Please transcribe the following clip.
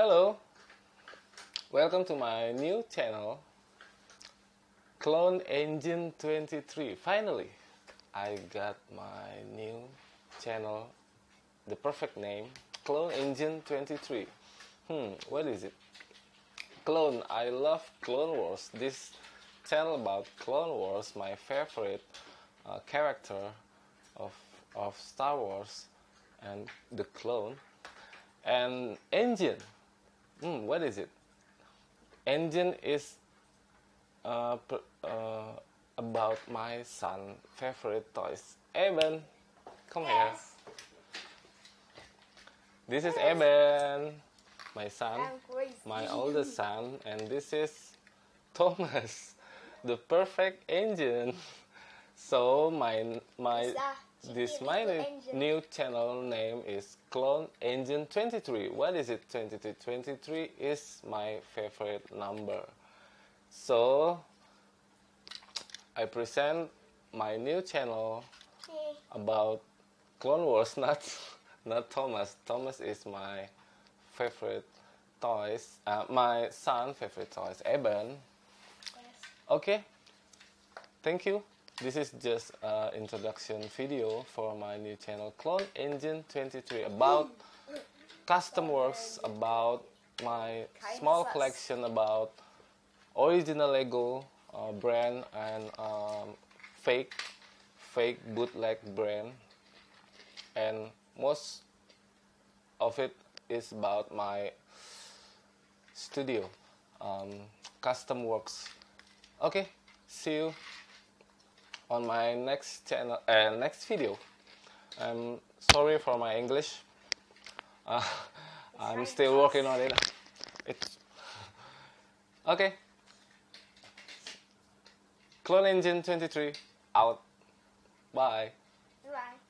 Hello, welcome to my new channel, Clone Engine 23. Finally, I got my new channel, the perfect name, Clone Engine 23. Hmm, what is it? Clone, I love Clone Wars. This channel about Clone Wars, my favorite uh, character of of Star Wars, and the clone, and engine. Hmm, what is it? Engine is uh, uh, about my son' favorite toys. Eben, come here. This is Eben, my son, my oldest son, and this is Thomas, the perfect engine. So my my this my new- new channel name is Clone Engine 23. What is it? 23. 23 is my favorite number. So I present my new channel about Clone Wars, not not Thomas. Thomas is my favorite toys. Uh, my son favorite toys. Eben. yes. Okay. Thank you. This is just an introduction video for my new channel, Clone Engine 23, about custom works, about my small collection, about original Lego uh, brand and um, fake, fake bootleg brand, and most of it is about my studio, um, custom works. Okay, see you on my next channel, uh, next video. I'm sorry for my English. Uh, I'm still working on it. It's okay. Clone Engine 23 out. Bye. Bye.